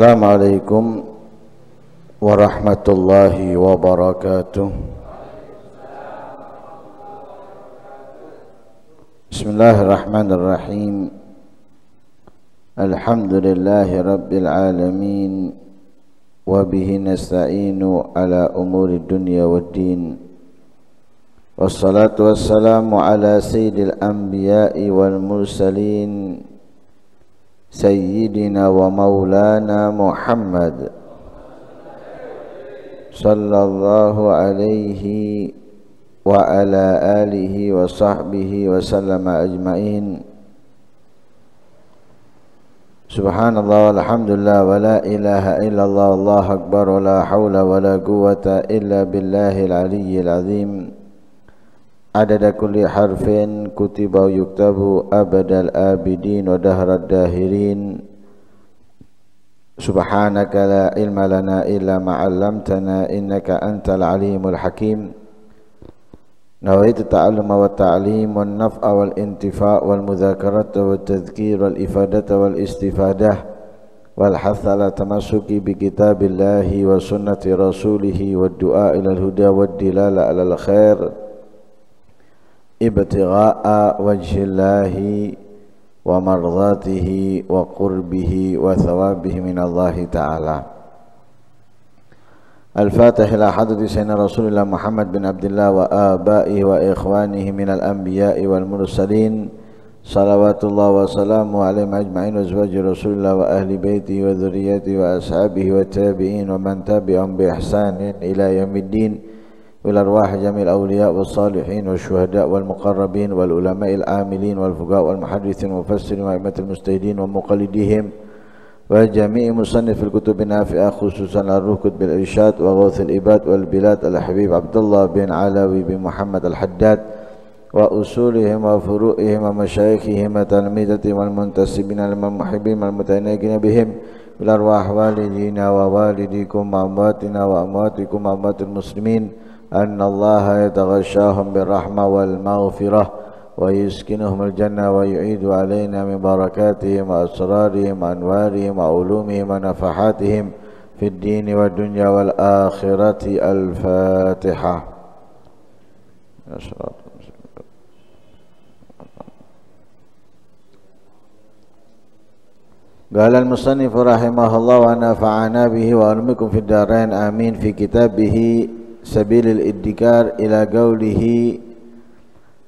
السلام عليكم ورحمة الله وبركاته. بسم الله الرحمن الرحيم. الحمد لله رب العالمين وبه نستعين على أمور الدنيا والدين. والصلاة والسلام على سيد الأنبياء والمرسلين سيدنا ومولانا محمد صلى الله عليه وعلى آله وصحبه وسلم أجمعين. سبحان الله والحمد لله ولا إله إلا الله الله أكبر ولا حول ولا قوة إلا بالله العلي العظيم. عدد كل حرف كتب ويكتب أبد الآبدين ودهر الداهرين. سبحانك لا علم لنا إلا ما علمتنا إنك أنت العليم الحكيم. نويت التعلم والتعليم والنفع والانتفاع والمذاكرة والتذكير والإفادة والاستفادة والحث على تمسك بكتاب الله وسنة رسوله والدعاء إلى الهدى والدلالة على الخير. ابتغاء وجه الله ومرضاته وقربه وثوابه من الله تعالى. الفاتح إلى حضرة سيدنا رسول الله محمد بن عبد الله وآبائه وإخوانه من الأنبياء والمرسلين صلوات الله وسلامه عليهم أجمعين وأزواج رسول الله وأهل بيته وذريته وأصحابه والتابعين ومن تبعهم بإحسان إلى يوم الدين. والأرواح جميع الأولياء والصالحين والشهداء والمقربين والعلماء العاملين والفقهاء والمحدثين والمفسرين وأئمة المجتهدين ومقلديهم وجميع مصنف الكتب النافعة خصوصا الروح كتب الإرشاد وغوث الإباد والبلاد الحبيب عبد الله بن علوي بن محمد الحداد وأصولهم وفروعهم ومشايخهم وتلامذتهم والمنتسبين المحبين والمتناجين بهم بالأرواح والدينا ووالديكم وأمواتنا وأمواتكم وأموات المسلمين أن الله يتغشاهم بالرحمة والمغفرة ويسكنهم الجنة ويعيد علينا من بركاتهم وأسرارهم وأنوارهم وعلومهم ونفحاتهم في الدين والدنيا والآخرة الفاتحة. قال المصنف رحمه الله ونفعنا به وأنمكم في الدارين. آمين. في كتابه سبيل الإدكار إلى قوله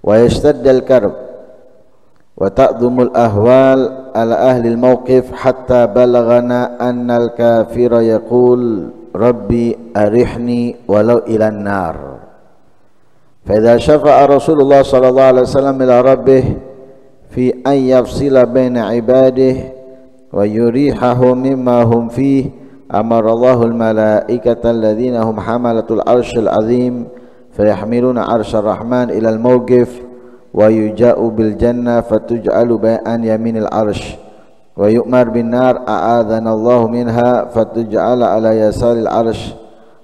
ويشتد الكرب وتأذم الأهوال على أهل الموقف حتى بلغنا أن الكافر يقول ربي أرحني ولو إلى النار. فإذا شفع رسول الله صلى الله عليه وسلم إلى ربه في أن يفصل بين عباده ويريحه مما هم فيه أمر الله الملائكة الذين هم حملة العرش العظيم فيحملون عرش الرحمن إلى الموقف ويجاء بالجنة فتجعل بين يمين العرش ويؤمر بالنار أعاذنا الله منها فتجعل على يسار العرش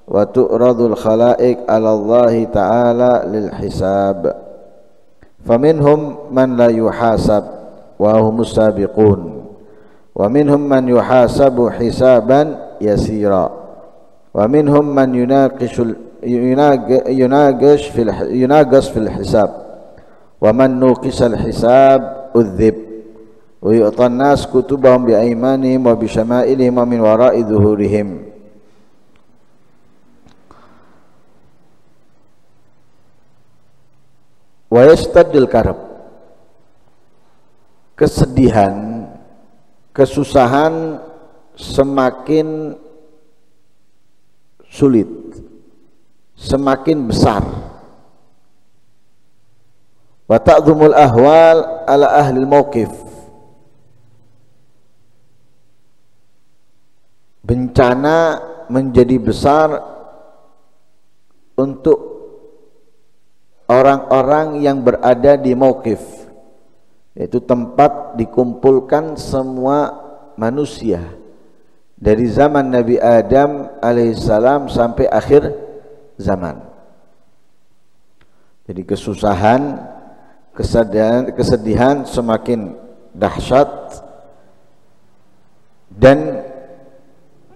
وتؤرض الخلائق على الله تعالى للحساب. فمنهم من لا يحاسب وهم السابقون. ومنهم من يحاسب حسابا يسيرا. ومنهم من يناقش يناقش في يناقش في الحساب. ومن نوقش الحساب أذب. ويعطى الناس كتبهم بأيمانهم وبشمائلهم ومن وراء ظهورهم. ويشتد الكرب. kesedihan kesusahan semakin sulit semakin besar. Wa ta'dhumul ahwal ala ahli mauqif bencana menjadi besar untuk orang-orang yang berada di mauqif yaitu tempat dikumpulkan semua manusia dari zaman Nabi Adam alaihissalam sampai akhir zaman. Jadi kesusahan, kesedihan, kesedihan semakin dahsyat dan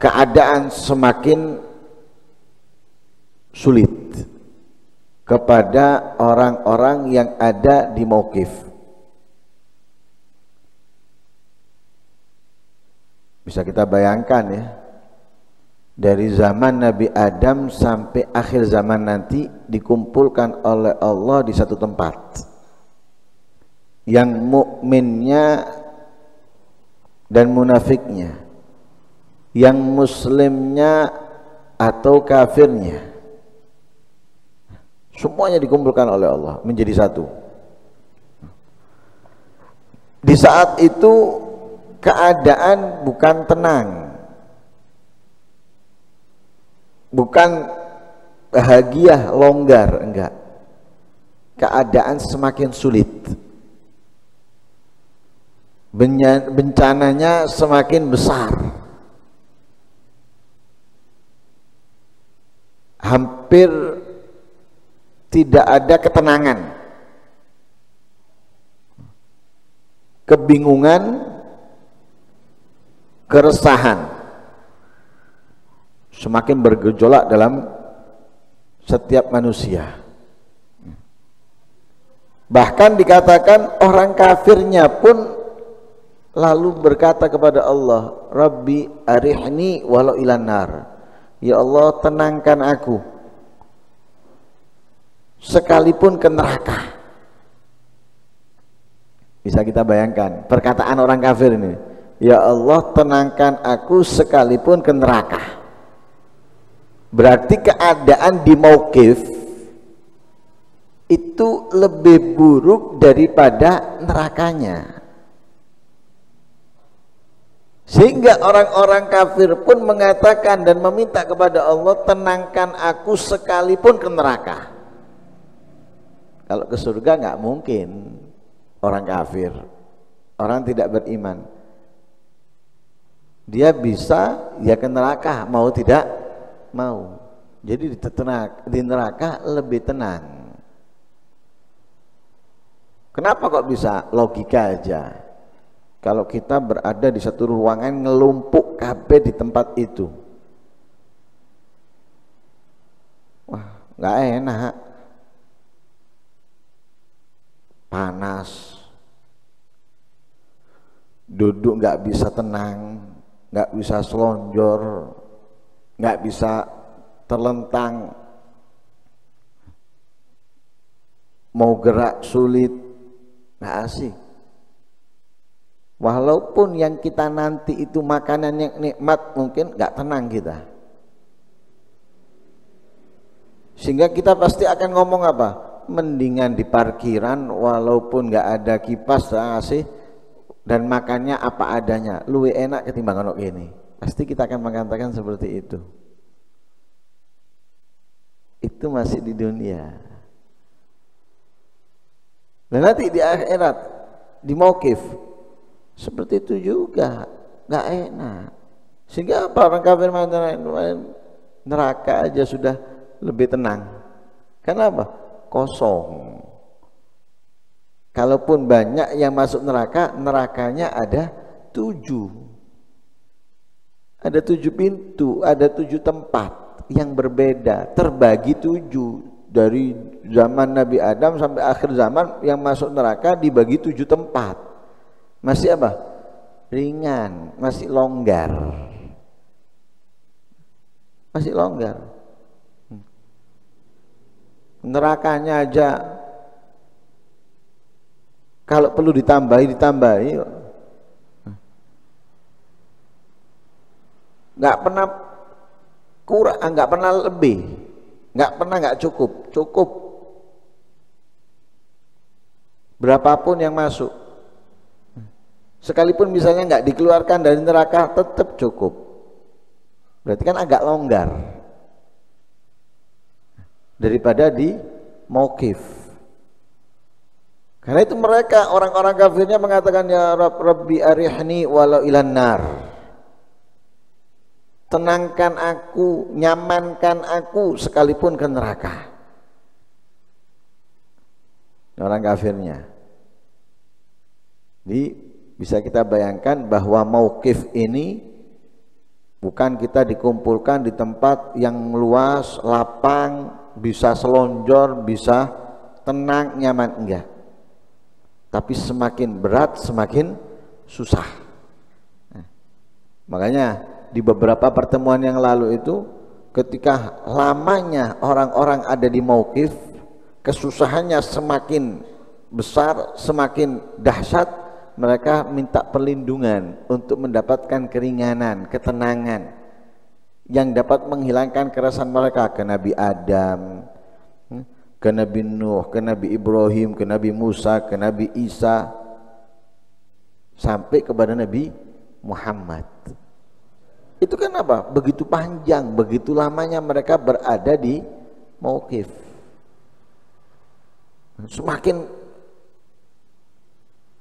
keadaan semakin sulit kepada orang-orang yang ada di mauqif. Bisa kita bayangkan ya. Dari zaman Nabi Adam sampai akhir zaman nanti dikumpulkan oleh Allah di satu tempat. Yang mukminnya dan munafiknya. Yang muslimnya atau kafirnya Semuanya dikumpulkan oleh Allah menjadi satu. Di saat itu keadaan bukan tenang. Bukan bahagia, longgar, enggak. Keadaan semakin sulit. Bencananya semakin besar. Hampir tidak ada ketenangan kebingungan keresahan semakin bergejolak dalam setiap manusia bahkan dikatakan orang kafirnya pun lalu berkata kepada Allah Rabbi arihni walau ilanar Ya Allah tenangkan aku sekalipun ke neraka. Bisa kita bayangkan perkataan orang kafir ini. Ya Allah tenangkan aku sekalipun ke neraka. Berarti keadaan di Maukif itu lebih buruk daripada nerakanya. Sehingga orang-orang kafir pun mengatakan dan meminta kepada Allah tenangkan aku sekalipun ke neraka. Kalau ke surga nggak mungkin orang kafir, orang tidak beriman. Dia bisa ya ke neraka, mau tidak mau. Jadi di neraka, di neraka lebih tenang. Kenapa kok bisa? Logika aja. Kalau kita berada di satu ruangan ngelumpuk kabeh di tempat itu. Wah, nggak enak panas duduk nggak bisa tenang nggak bisa selonjor nggak bisa terlentang. Mau gerak sulit nggak asik. Walaupun yang kita nanti itu makanan yang nikmat mungkin nggak tenang kita. Sehingga kita pasti akan ngomong apa? Mendingan di parkiran walaupun nggak ada kipas sih dan makannya apa adanya. Luwe enak ketimbang ono ini pasti kita akan mengatakan seperti itu. Itu masih di dunia. Dan nanti di akhirat di mokif seperti itu juga. Nggak enak. Sehingga apa orang kafir neraka aja sudah lebih tenang. Kenapa kosong. Kalaupun banyak yang masuk neraka, nerakanya ada tujuh. Ada tujuh pintu, ada tujuh tempat yang berbeda, terbagi tujuh. Dari zaman Nabi Adam sampai akhir zaman yang masuk neraka dibagi tujuh tempat. Masih apa? Ringan, masih longgar. Masih longgar nerakanya aja kalau perlu ditambahi ditambahi. Nggak pernah kurang nggak pernah lebih. Nggak pernah nggak cukup. Cukup. Berapapun yang masuk. Sekalipun misalnya nggak dikeluarkan dari neraka tetap cukup. Berarti kan agak longgar. Daripada di mokif. Karena itu mereka orang-orang kafirnya mengatakan ya Rabb Rabbi arihni walau ilan nar. Tenangkan aku, nyamankan aku sekalipun ke neraka. Orang kafirnya. Jadi bisa kita bayangkan bahwa maukif ini Bukan kita dikumpulkan di tempat yang luas, lapang, bisa selonjor, bisa tenang, nyaman, enggak. Tapi semakin berat, semakin susah. Nah, makanya di beberapa pertemuan yang lalu itu ketika lamanya orang-orang ada di maukif, kesusahannya semakin besar, semakin dahsyat, mereka minta perlindungan untuk mendapatkan keringanan, ketenangan yang dapat menghilangkan kerasan mereka ke Nabi Adam, ke Nabi Nuh, ke Nabi Ibrahim, ke Nabi Musa, ke Nabi Isa sampai kepada Nabi Muhammad. Itu kan apa? Begitu panjang, begitu lamanya mereka berada di mauqif. Semakin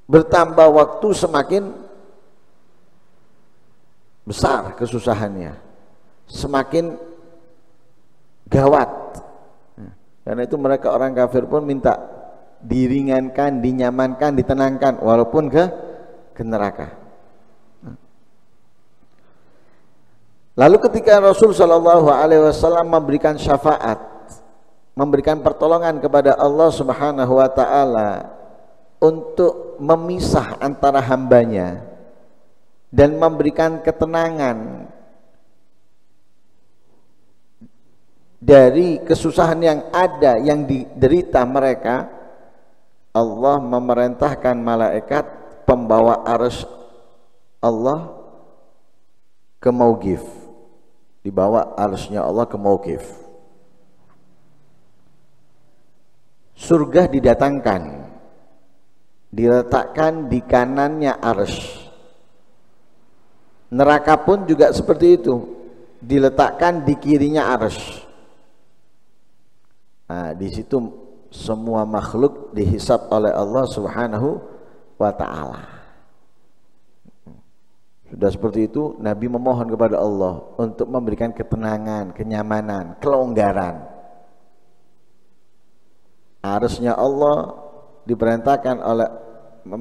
bertambah waktu semakin besar kesusahannya semakin gawat karena itu mereka orang kafir pun minta diringankan, dinyamankan, ditenangkan walaupun ke ke neraka. Lalu ketika Rasul Shallallahu Alaihi Wasallam memberikan syafaat memberikan pertolongan kepada Allah Subhanahu Wa Taala untuk memisah antara hambanya dan memberikan ketenangan dari kesusahan yang ada yang diderita mereka Allah memerintahkan malaikat pembawa arus Allah ke Maugif dibawa arusnya Allah ke Maugif surga didatangkan diletakkan di kanannya arsh neraka pun juga seperti itu diletakkan di kirinya arsh nah, di situ semua makhluk dihisap oleh Allah subhanahu wa ta'ala. Sudah seperti itu Nabi memohon kepada Allah untuk memberikan ketenangan, kenyamanan, kelonggaran. Arusnya Allah diperintahkan oleh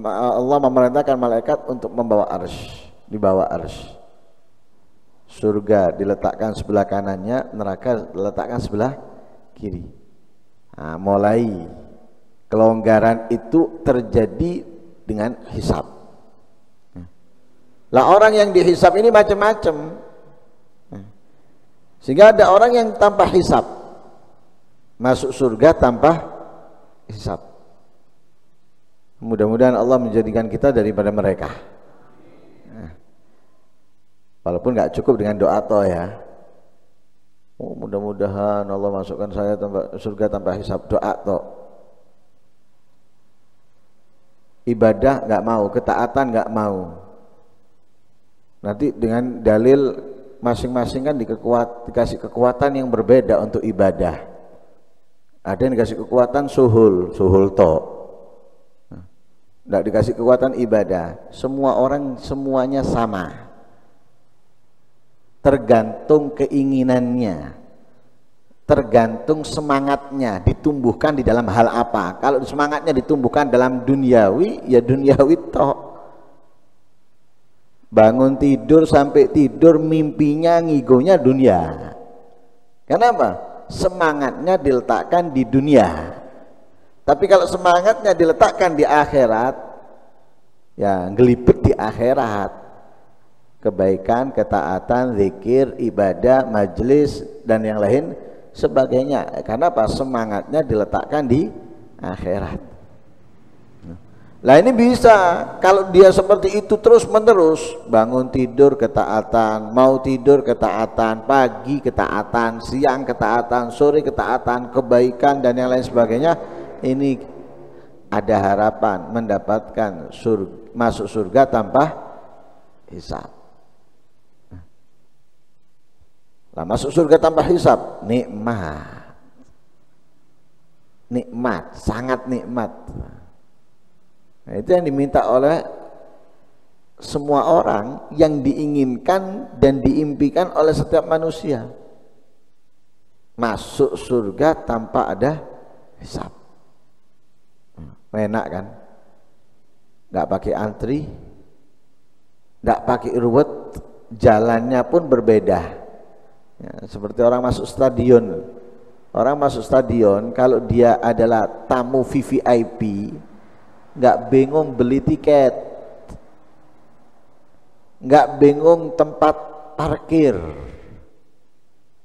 Allah memerintahkan malaikat untuk membawa arsh dibawa arsh surga diletakkan sebelah kanannya neraka diletakkan sebelah kiri nah, mulai kelonggaran itu terjadi dengan hisap lah orang yang dihisap ini macam-macam. Sehingga ada orang yang tanpa hisap masuk surga tanpa hisap Mudah-mudahan Allah menjadikan kita daripada mereka. Nah, walaupun nggak cukup dengan doa toh ya. Oh, mudah-mudahan Allah masukkan saya tanpa surga tanpa hisap doa toh. Ibadah nggak mau, ketaatan nggak mau. Nanti dengan dalil masing-masing kan dikekuat, dikasih kekuatan yang berbeda untuk ibadah. Ada yang dikasih kekuatan suhul, suhul to tidak dikasih kekuatan ibadah semua orang semuanya sama tergantung keinginannya. Tergantung semangatnya ditumbuhkan di dalam hal apa. Kalau semangatnya ditumbuhkan dalam duniawi ya duniawi toh. Bangun tidur sampai tidur mimpinya ngigonya dunia. Kenapa? Semangatnya diletakkan di dunia. Tapi kalau semangatnya diletakkan di akhirat, ya gelipet di akhirat. Kebaikan, ketaatan, zikir, ibadah, majelis dan yang lain sebagainya. Karena apa? Semangatnya diletakkan di akhirat. Lah ini bisa kalau dia seperti itu terus menerus bangun tidur ketaatan, mau tidur ketaatan, pagi ketaatan, siang ketaatan, sore ketaatan, kebaikan dan yang lain sebagainya ini ada harapan mendapatkan surga, masuk surga tanpa hisab. Lah masuk surga tanpa hisab nikmat. Nikmat, sangat nikmat. Nah, itu yang diminta oleh semua orang yang diinginkan dan diimpikan oleh setiap manusia. Masuk surga tanpa ada hisab enak kan nggak pakai antri nggak pakai ruwet jalannya pun berbeda. Ya, seperti orang masuk stadion. Orang masuk stadion kalau dia adalah tamu VVIP, nggak bingung beli tiket, nggak bingung tempat parkir,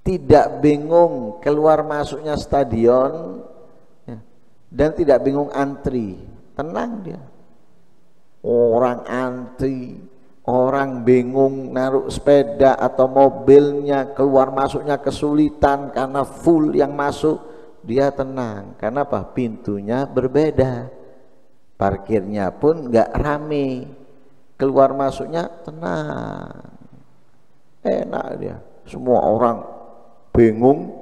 tidak bingung keluar masuknya stadion, ya, dan tidak bingung antri, tenang dia. Orang antri, orang bingung naruh sepeda atau mobilnya keluar masuknya kesulitan karena full yang masuk dia tenang. Karena apa? Pintunya berbeda. Parkirnya pun nggak rame. Keluar masuknya tenang. Enak dia. Semua orang bingung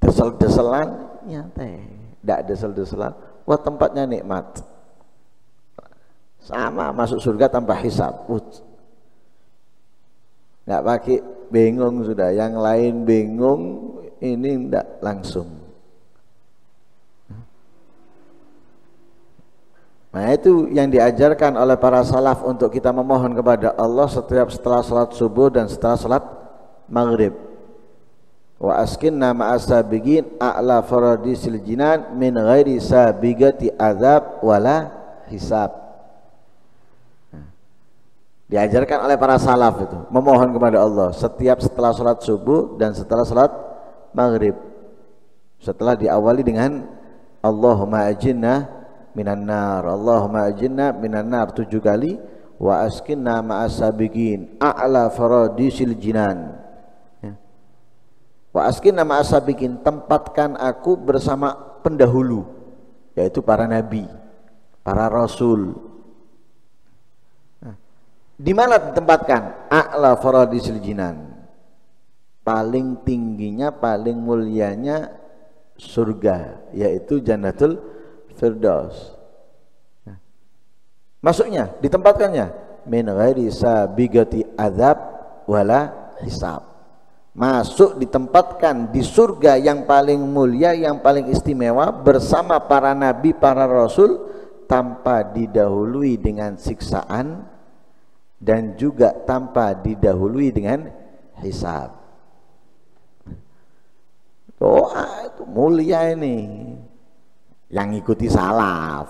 desel-deselan nyantai. Tidak desel-deselan. Wah tempatnya nikmat sama masuk surga tanpa hisab. Nggak pakai bingung sudah. Yang lain bingung, ini tidak langsung. Nah itu yang diajarkan oleh para salaf untuk kita memohon kepada Allah setiap setelah salat subuh dan setelah salat maghrib. Wa askinna ma'asabigin a'la faradisil jinan min ghairi sabigati azab wala hisab. Diajarkan oleh para salaf itu memohon kepada Allah setiap setelah sholat subuh dan setelah sholat maghrib. Setelah diawali dengan Allahumma ajinna minan nar, Allahumma ajinna minan nar tujuh kali wa askinna ma'asabiqin a'la faradisil jinan. Ya. Wa askinna ma'asabiqin tempatkan aku bersama pendahulu yaitu para nabi, para rasul, di mana ditempatkan? A'la faradisil jinan. Paling tingginya, paling mulianya surga, yaitu Jannatul Firdaus. Nah. Masuknya, ditempatkannya min ghairi sabigati azab wala hisab. Masuk ditempatkan di surga yang paling mulia, yang paling istimewa bersama para nabi, para rasul tanpa didahului dengan siksaan dan juga tanpa didahului dengan hisab. Doa itu mulia ini. Yang ikuti salaf.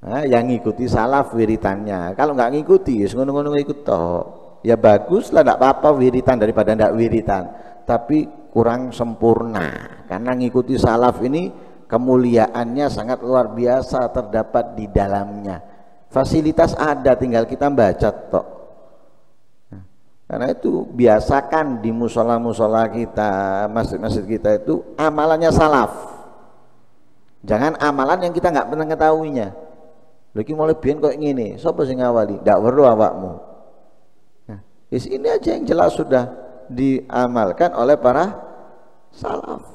Nah, yang ikuti salaf wiritannya. Kalau nggak ngikuti, ya ngono-ngono ikut toh. Ya bagus lah, tidak apa-apa wiritan daripada tidak wiritan. Tapi kurang sempurna. Karena ngikuti salaf ini kemuliaannya sangat luar biasa terdapat di dalamnya fasilitas ada tinggal kita baca tok. Karena itu biasakan di musola-musola kita masjid-masjid kita itu amalannya salaf. Jangan amalan yang kita nggak pernah ketahuinya lagi mulai biar kok ini siapa sih ngawali? Tidak perlu awakmu. Nah, di sini aja yang jelas sudah diamalkan oleh para salaf.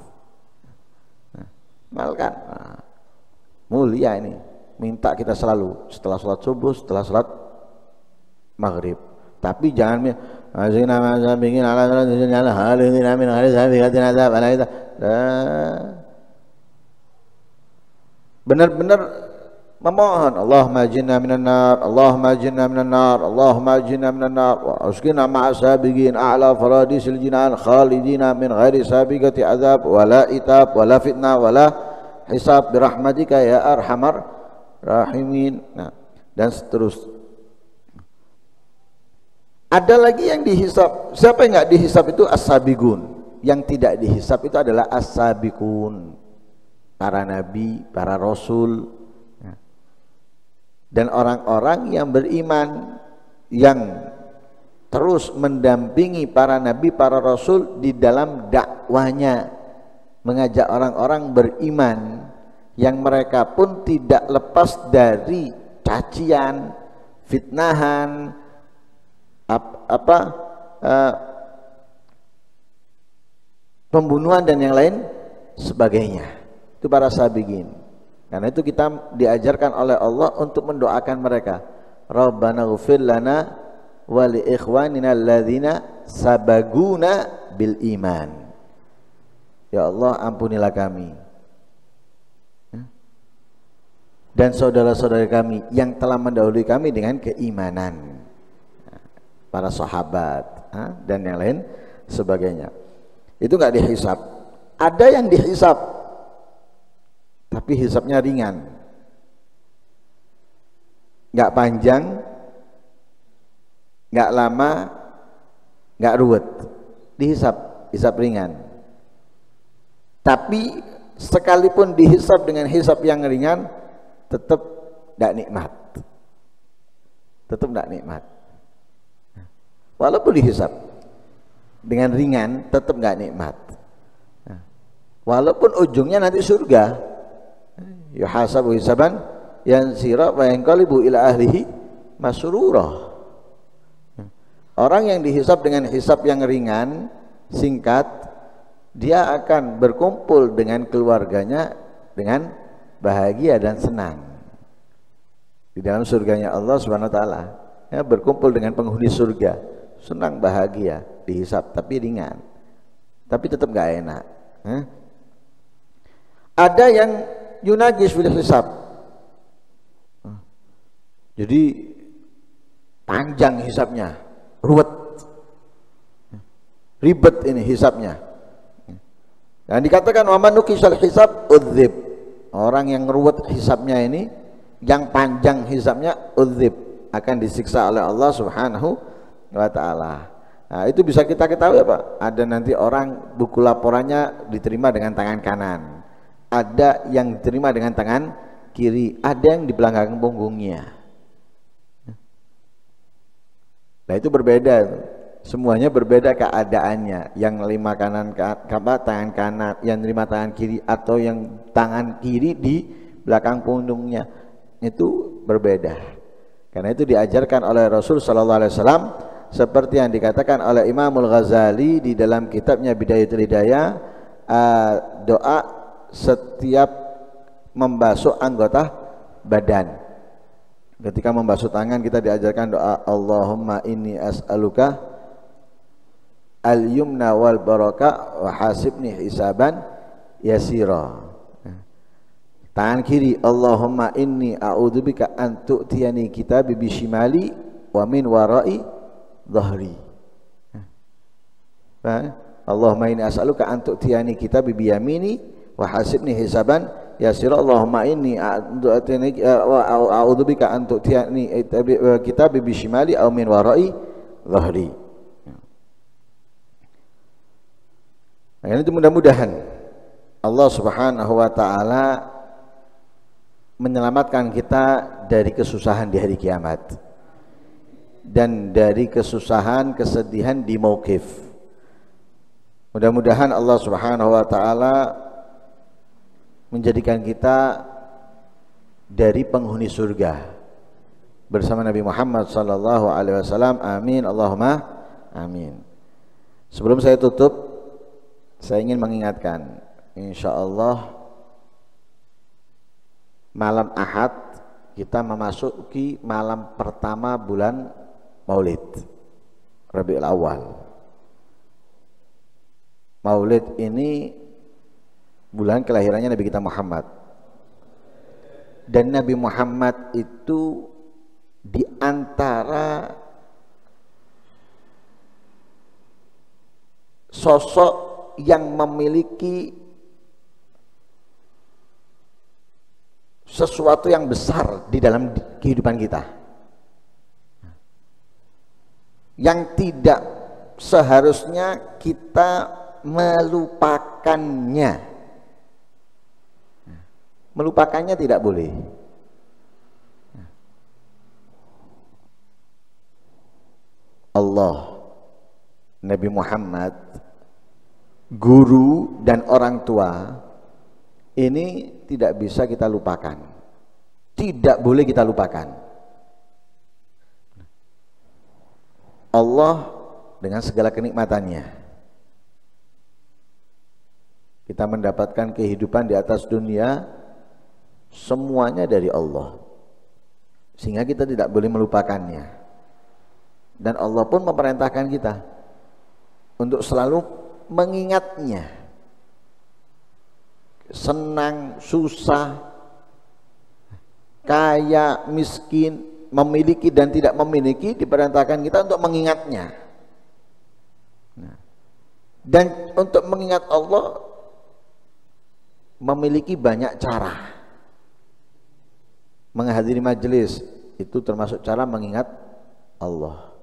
Nah, amalkan. Nah, mulia ini minta kita selalu setelah sholat subuh, setelah sholat maghrib. Tapi jangan. Benar-benar memohon Allahumma jinna minan nar Allahumma jinna minan nar Allahumma jinna minan nar wa uskina ma'a sabiqin a'la faradisil jinan khalidina min ghairi sabiqati azab wala itab wala fitnah wala hisab birahmatika ya arhamar rahimin. Nah, dan seterusnya ada lagi yang dihisap siapa yang nggak dihisap itu? As-sabiqun. Yang tidak dihisap itu adalah as-sabiqun. Para nabi para rasul. Nah. dan orang-orang yang beriman yang terus mendampingi para nabi para rasul di dalam dakwanya. Mengajak orang-orang beriman yang mereka pun tidak lepas dari cacian, fitnahan, ap, apa uh, pembunuhan dan yang lain sebagainya. Itu para sabiqin. Karena itu kita diajarkan oleh Allah untuk mendoakan mereka. Rabbana ghfir lana wa li ikhwanina alladzina sabaguna bil iman. Ya Allah ampunilah kami dan saudara-saudara kami yang telah mendahului kami dengan keimanan. para sahabat dan yang lain sebagainya. Itu nggak dihisap. Ada yang dihisap, tapi hisapnya ringan, nggak panjang, nggak lama, nggak ruwet, dihisap, hisap ringan. Tapi sekalipun dihisap dengan hisap yang ringan, tetap tidak nikmat, tetap tidak nikmat. Walaupun dihisap dengan ringan, tetap nggak nikmat. Walaupun ujungnya nanti surga, yuhasabu hisaban yang sirah wa yanqalibu ila ahlihi masrurah. Orang yang dihisap dengan hisap yang ringan, singkat, dia akan berkumpul dengan keluarganya dengan bahagia dan senang. Di dalam surganya Allah Subhanahu taala, ya, berkumpul dengan penghuni surga, senang bahagia, dihisap tapi ringan. Tapi tetap gak enak. Ya. Ada yang yunagis fil hisab. Jadi panjang hisapnya, ruwet. Ribet ini hisapnya. Dan dikatakan wa manukisal hisab udzib. Orang yang ruwet hisapnya ini, yang panjang hisapnya udzib akan disiksa oleh Allah Subhanahu wa taala. Nah, itu bisa kita ketahui apa? Ada nanti orang buku laporannya diterima dengan tangan kanan ada yang diterima dengan tangan kiri, ada yang di belakang punggungnya. Nah itu berbeda, semuanya berbeda keadaannya. Yang lima kanan apa, tangan kanan, yang lima tangan kiri atau yang tangan kiri di belakang punggungnya itu berbeda. Karena itu diajarkan oleh Rasul Sallallahu Alaihi Wasallam seperti yang dikatakan oleh Imamul Ghazali di dalam kitabnya Bidayatul Hidayah uh, doa setiap membasuh anggota badan. Ketika membasuh tangan kita diajarkan doa Allahumma inni as'aluka al-yumna wal baraka wa hasibni hisaban yasira. Tangan kiri Allahumma inni a'udzubika an tu'tiyani kitabi bishimali wa min warai dhahri. Allahumma inni as'aluka an tu'tiyani kitabi biyamini wa hasibni hisaban yasir Allahumma inni a'udzubika an tu'tiyani kitabi bishimali aw min warai dhahri Nah, itu mudah-mudahan Allah Subhanahu wa taala menyelamatkan kita dari kesusahan di hari kiamat dan dari kesusahan, kesedihan di mauqif. Mudah-mudahan Allah Subhanahu wa taala menjadikan kita dari penghuni surga. Bersama Nabi Muhammad sallallahu alaihi wasallam. Amin. Allahumma amin. Sebelum saya tutup saya ingin mengingatkan insyaallah malam Ahad kita memasuki malam pertama bulan Maulid Rabiul Awal. Maulid ini bulan kelahirannya Nabi kita Muhammad. Dan Nabi Muhammad itu di antara sosok yang memiliki sesuatu yang besar di dalam kehidupan kita. Yang tidak seharusnya kita melupakannya. Melupakannya tidak boleh. Allah Nabi Muhammad guru dan orang tua ini tidak bisa kita lupakan. Tidak boleh kita lupakan. Allah dengan segala kenikmatannya kita mendapatkan kehidupan di atas dunia semuanya dari Allah sehingga kita tidak boleh melupakannya. Dan Allah pun memerintahkan kita untuk selalu mengingatnya senang susah kaya miskin memiliki dan tidak memiliki diperintahkan kita untuk mengingatnya. Dan untuk mengingat Allah memiliki banyak cara. Menghadiri majelis itu termasuk cara mengingat Allah.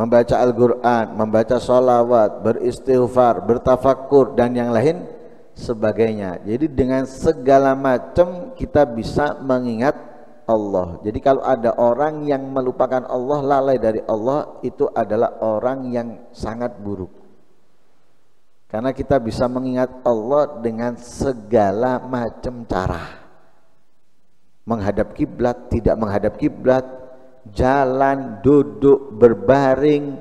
Membaca Al-Quran, membaca sholawat, beristighfar, bertafakur dan yang lain sebagainya. Jadi dengan segala macam kita bisa mengingat Allah. Jadi kalau ada orang yang melupakan Allah, lalai dari Allah, itu adalah orang yang sangat buruk. Karena kita bisa mengingat Allah dengan segala macam cara. Menghadap kiblat, tidak menghadap kiblat, jalan, duduk, berbaring,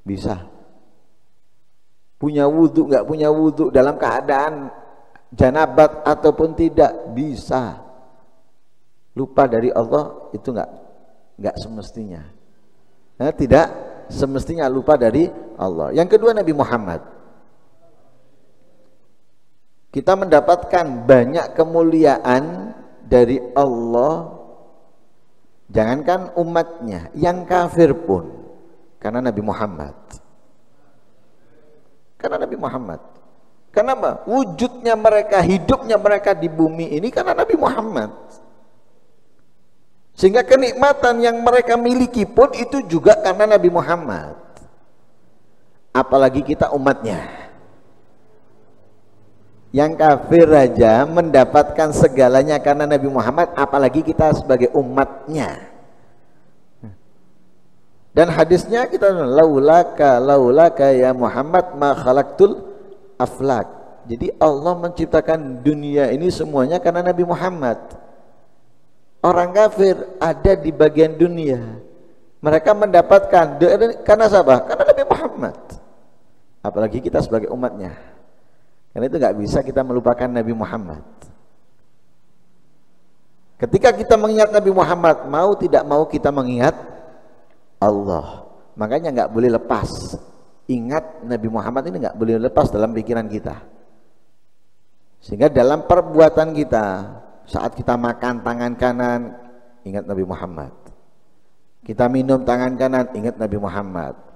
bisa. Punya wudhu, nggak punya wudhu, dalam keadaan janabat ataupun tidak, bisa lupa dari Allah itu enggak enggak semestinya. Nah, tidak semestinya lupa dari Allah. Yang kedua Nabi Muhammad. Kita mendapatkan banyak kemuliaan dari Allah jangankan umatnya, yang kafir pun karena Nabi Muhammad. Karena Nabi Muhammad. Kenapa? Wujudnya mereka, hidupnya mereka di bumi ini karena Nabi Muhammad. Sehingga kenikmatan yang mereka miliki pun itu juga karena Nabi Muhammad. Apalagi kita umatnya. Yang kafir raja mendapatkan segalanya karena Nabi Muhammad, apalagi kita sebagai umatnya. Dan hadisnya kita laulaka laulaka ya Muhammad ma khalaqtul aflak. Jadi Allah menciptakan dunia ini semuanya karena Nabi Muhammad. Orang kafir ada di bagian dunia. Mereka mendapatkan karena siapa? Karena Nabi Muhammad. Apalagi kita sebagai umatnya. Karena itu nggak bisa kita melupakan Nabi Muhammad. Ketika kita mengingat Nabi Muhammad, mau tidak mau kita mengingat Allah. Makanya nggak boleh lepas. Ingat Nabi Muhammad ini nggak boleh lepas dalam pikiran kita. Sehingga dalam perbuatan kita, saat kita makan tangan kanan, ingat Nabi Muhammad. Kita minum tangan kanan, ingat Nabi Muhammad.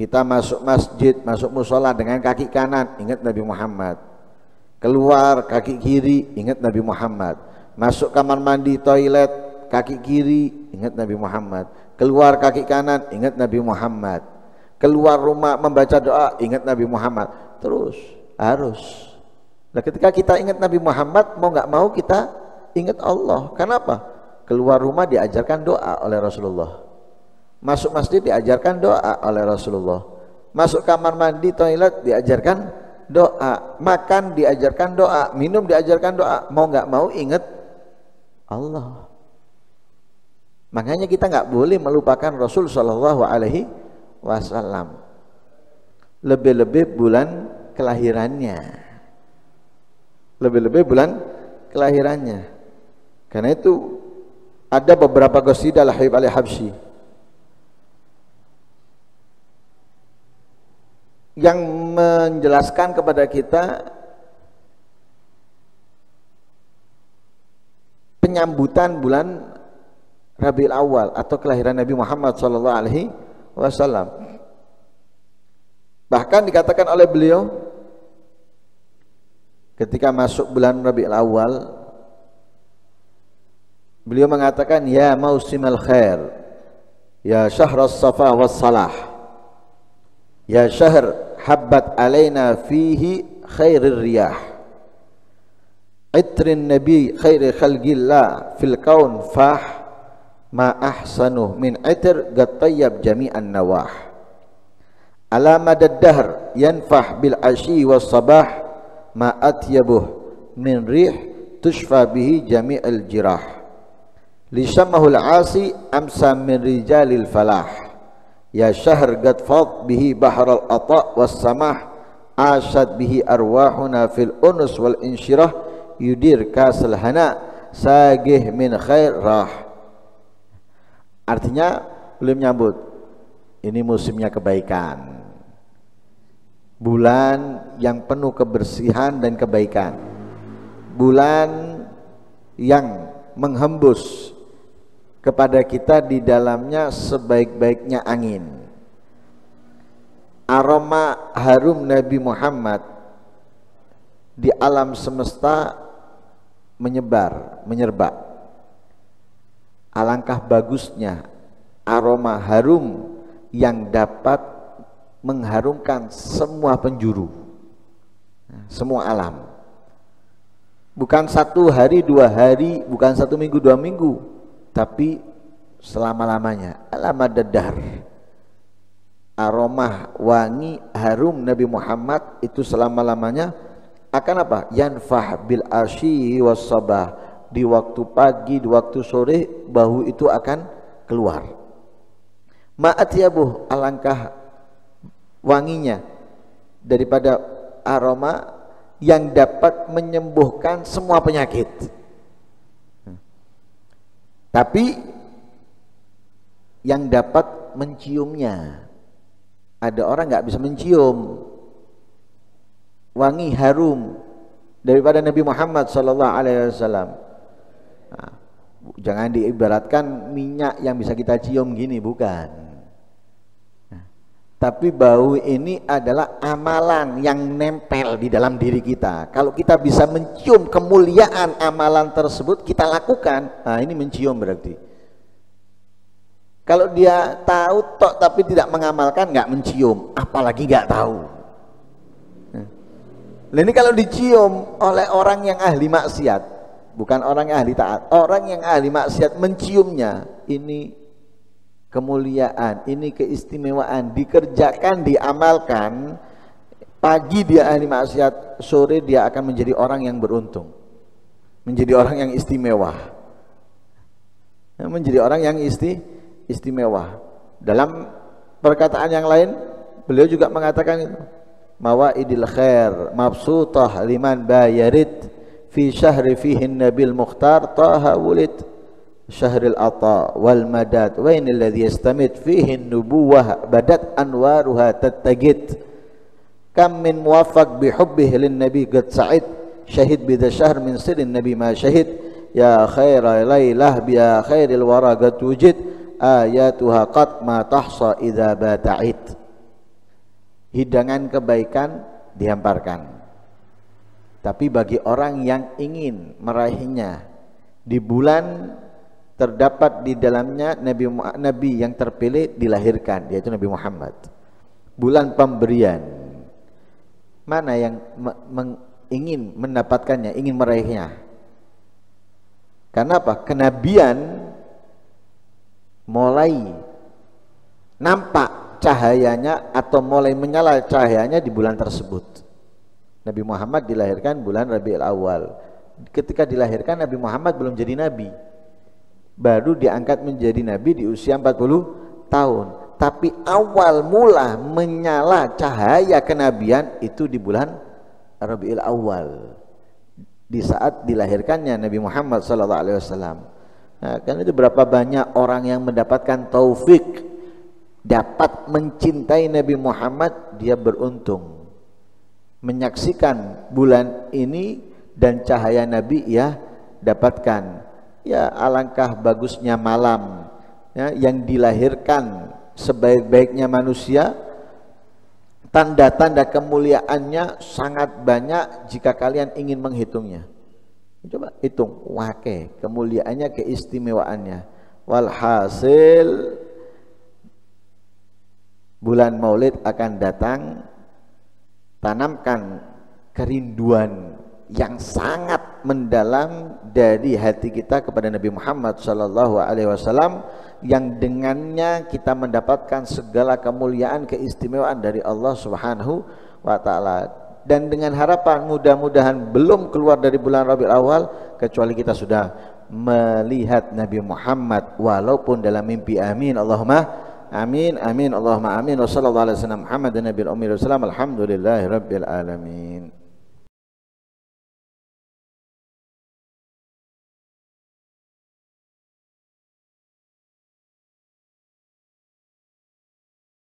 Kita masuk masjid, masuk musola dengan kaki kanan, ingat Nabi Muhammad. Keluar kaki kiri, ingat Nabi Muhammad. Masuk kamar mandi, toilet, kaki kiri, ingat Nabi Muhammad. Keluar kaki kanan, ingat Nabi Muhammad. Keluar rumah membaca doa, ingat Nabi Muhammad. Terus harus. Nah, ketika kita ingat Nabi Muhammad, mau nggak mau kita ingat Allah. Kenapa? Keluar rumah diajarkan doa oleh Rasulullah. Masuk masjid diajarkan doa oleh Rasulullah. Masuk kamar mandi, toilet diajarkan doa. Makan diajarkan doa. Minum diajarkan doa. Mau nggak mau ingat Allah. Makanya kita nggak boleh melupakan Rasul Shallallahu Alaihi Wasallam. Lebih-lebih bulan kelahirannya. Lebih-lebih bulan kelahirannya. Karena itu ada beberapa qasidah Lahib Ali Habsyi yang menjelaskan kepada kita penyambutan bulan Rabiul Awal atau kelahiran Nabi Muhammad sallallahu alaihi wasallam. Bahkan dikatakan oleh beliau ketika masuk bulan Rabiul Awal Beliau mengatakan ya mausimal khair ya syahr safa was salah ya syahr habbat alaina fihi khairir riyah. Itrin nabi khairi khalqillah fil kaun fah ma ahsanuh min itr gattayyab jami'an nawah. Ala madad dahr yanfah bil ashi was sabah ma atyabuh min rih tushfa bihi jami'al jirah. Lisamahul asi amsa min rijalil falah ya syahr gad fad bihi bahral ata was samah asad bihi arwahuna fil unus wal insyirah yudir kasal hana sagih min khair rah artinya belum nyambut. Ini musimnya kebaikan. Bulan yang penuh kebersihan dan kebaikan. Bulan yang menghembus kepada kita di dalamnya sebaik-baiknya angin. Aroma harum Nabi Muhammad di alam semesta menyebar, menyerba. Alangkah bagusnya aroma harum yang dapat mengharumkan semua penjuru, semua alam. Bukan satu hari, dua hari, bukan satu minggu, dua minggu, tapi selama-lamanya alamat dadar aromah wangi harum Nabi Muhammad itu selama-lamanya akan apa? Yanfah bil asyi was sabah. Di waktu pagi di waktu sore bau itu akan keluar. Ma'atyabuh alangkah wanginya daripada aroma yang dapat menyembuhkan semua penyakit tapi yang dapat menciumnya ada orang nggak bisa mencium. Wangi harum daripada Nabi Muhammad sallallahu alaihi wasallam. Nah, jangan diibaratkan minyak yang bisa kita cium gini bukan tapi bau ini adalah amalan yang nempel di dalam diri kita. Kalau kita bisa mencium kemuliaan amalan tersebut, kita lakukan. Nah, ini mencium berarti. Kalau dia tahu tok tapi tidak mengamalkan, nggak mencium, apalagi nggak tahu. Nah, ini kalau dicium oleh orang yang ahli maksiat, bukan orang yang ahli taat, orang yang ahli maksiat menciumnya, ini kemuliaan, ini keistimewaan, dikerjakan, diamalkan, pagi dia ahli maksiat, sore dia akan menjadi orang yang beruntung. Menjadi orang yang istimewa. Menjadi orang yang isti, istimewa. Dalam perkataan yang lain, beliau juga mengatakan itu. Mawaidil khair mabsutah liman bayarid fi syahri fihin nabil mukhtar taha wulid syahril ata wal madad wa inil ladhi yastamid fihi nubuwah badat anwaruha tattagit. Kam min muwaffaq bi hubbihi lin nabi qad sa'id syahid bi syahr min sirin nabi ma syahid. Ya khaira lailah bi khairil wara qad wujid ayatuha qad ma tahsa idza bata'id hidangan kebaikan dihamparkan. Tapi bagi orang yang ingin meraihnya di bulan terdapat di dalamnya Nabi Nabi yang terpilih dilahirkan yaitu Nabi Muhammad. Bulan pemberian. Mana yang ingin mendapatkannya, ingin meraihnya? Karena apa? Kenabian mulai nampak cahayanya atau mulai menyala cahayanya di bulan tersebut. Nabi Muhammad dilahirkan bulan Rabiul Awal. Ketika dilahirkan Nabi Muhammad belum jadi nabi baru diangkat menjadi nabi di usia 40 tahun. Tapi awal mula menyala cahaya kenabian itu di bulan Rabiul Awal di saat dilahirkannya Nabi Muhammad alaihi wasallam. Nah, kan itu berapa banyak orang yang mendapatkan taufik dapat mencintai Nabi Muhammad dia beruntung. Menyaksikan bulan ini dan cahaya Nabi ya dapatkan ya alangkah bagusnya malam ya, yang dilahirkan sebaik-baiknya manusia tanda-tanda kemuliaannya sangat banyak jika kalian ingin menghitungnya. Coba hitung wake kemuliaannya keistimewaannya. Walhasil bulan maulid akan datang tanamkan kerinduan yang sangat mendalam dari hati kita kepada Nabi Muhammad sallallahu alaihi wasallam yang dengannya kita mendapatkan segala kemuliaan keistimewaan dari Allah Subhanahu wa taala. Dan dengan harapan mudah-mudahan belum keluar dari bulan Rabiul Awal kecuali kita sudah melihat Nabi Muhammad walaupun dalam mimpi amin Allahumma amin amin Allahumma amin. Wa sallallahu alaihi wasallam Muhammad nabiyil ummi wasallam alhamdulillahi rabbil alamin